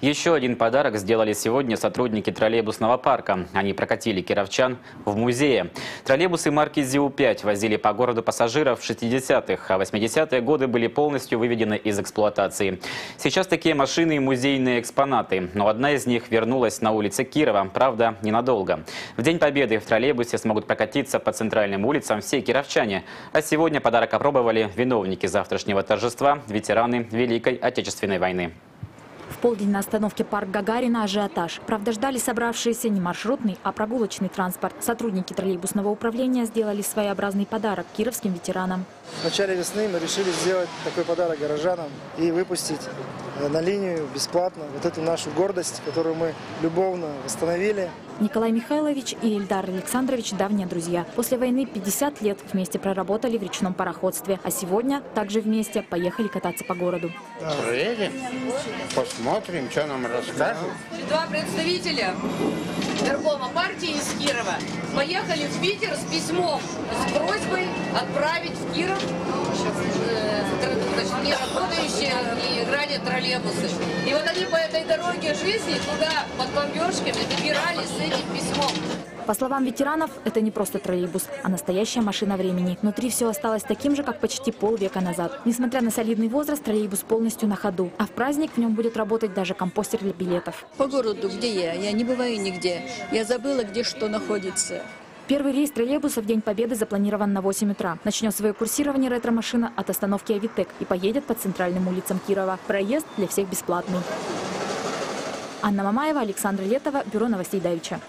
Еще один подарок сделали сегодня сотрудники троллейбусного парка. Они прокатили кировчан в музее. Троллейбусы марки ЗИУ-5 возили по городу пассажиров в 60-х, а 80-е годы были полностью выведены из эксплуатации. Сейчас такие машины музейные экспонаты, но одна из них вернулась на улице Кирова, правда, ненадолго. В День Победы в троллейбусе смогут прокатиться по центральным улицам все кировчане. А сегодня подарок опробовали виновники завтрашнего торжества, ветераны Великой Отечественной войны. В полдень на остановке парк Гагарина ажиотаж. Правда, ждали собравшиеся не маршрутный, а прогулочный транспорт. Сотрудники троллейбусного управления сделали своеобразный подарок кировским ветеранам. В начале весны мы решили сделать такой подарок горожанам и выпустить э, на линию бесплатно вот эту нашу гордость, которую мы любовно восстановили. Николай Михайлович и Ильдар Александрович – давние друзья. После войны 50 лет вместе проработали в речном пароходстве. А сегодня также вместе поехали кататься по городу. Приедем, посмотрим, что нам расскажут. Два представителя горкома партии из Кирова поехали в Питер с письмом с просьбой отправить в Киров э, значит, не работающие и грани троллейбусы. И вот они по этой дороге жизни туда под бомбежками добирались с этим письмом. По словам ветеранов, это не просто троллейбус, а настоящая машина времени. Внутри все осталось таким же, как почти полвека назад. Несмотря на солидный возраст, троллейбус полностью на ходу. А в праздник в нем будет работать даже компостер для билетов. По городу, где я? Я не бываю нигде. Я забыла, где что находится. Первый рейс троллейбуса в День Победы запланирован на 8 утра. Начнет свое курсирование ретро-машина от остановки Авитек и поедет по центральным улицам Кирова. Проезд для всех бесплатный. Анна Мамаева, Александр Летова, Бюро новостей Давича.